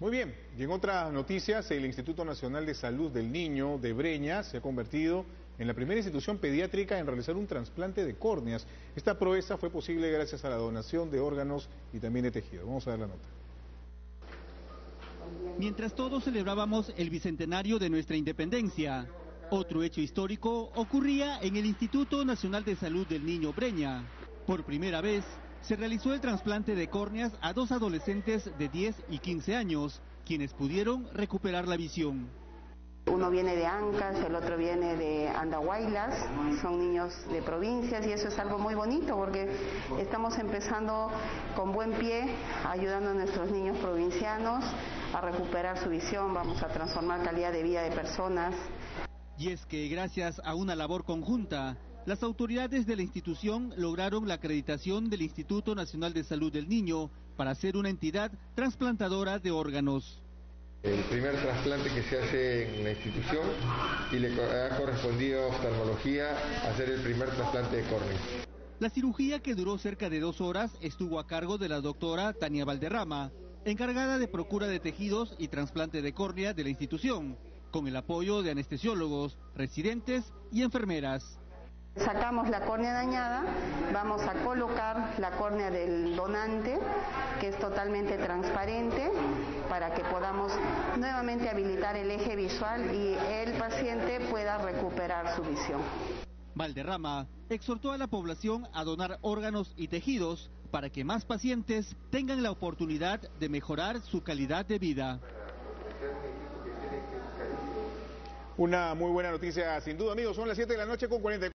Muy bien, y en otras noticias, el Instituto Nacional de Salud del Niño de Breña se ha convertido en la primera institución pediátrica en realizar un trasplante de córneas. Esta proeza fue posible gracias a la donación de órganos y también de tejido. Vamos a ver la nota. Mientras todos celebrábamos el bicentenario de nuestra independencia, otro hecho histórico ocurría en el Instituto Nacional de Salud del Niño Breña. Por primera vez, se realizó el trasplante de córneas a dos adolescentes de 10 y 15 años, quienes pudieron recuperar la visión. Uno viene de Ancas, el otro viene de Andahuaylas, son niños de provincias y eso es algo muy bonito porque estamos empezando con buen pie, ayudando a nuestros niños provincianos a recuperar su visión, vamos a transformar calidad de vida de personas. Y es que gracias a una labor conjunta, las autoridades de la institución lograron la acreditación del Instituto Nacional de Salud del Niño para ser una entidad trasplantadora de órganos. El primer trasplante que se hace en la institución y le ha correspondido a oftalmología hacer el primer trasplante de córnea. La cirugía que duró cerca de dos horas estuvo a cargo de la doctora Tania Valderrama, encargada de procura de tejidos y trasplante de córnea de la institución, con el apoyo de anestesiólogos, residentes y enfermeras. Sacamos la córnea dañada, vamos a colocar la córnea del donante, que es totalmente transparente, para que podamos nuevamente habilitar el eje visual y el paciente pueda recuperar su visión. Valderrama exhortó a la población a donar órganos y tejidos para que más pacientes tengan la oportunidad de mejorar su calidad de vida. Una muy buena noticia, sin duda, amigos. Son las 7 de la noche con 44.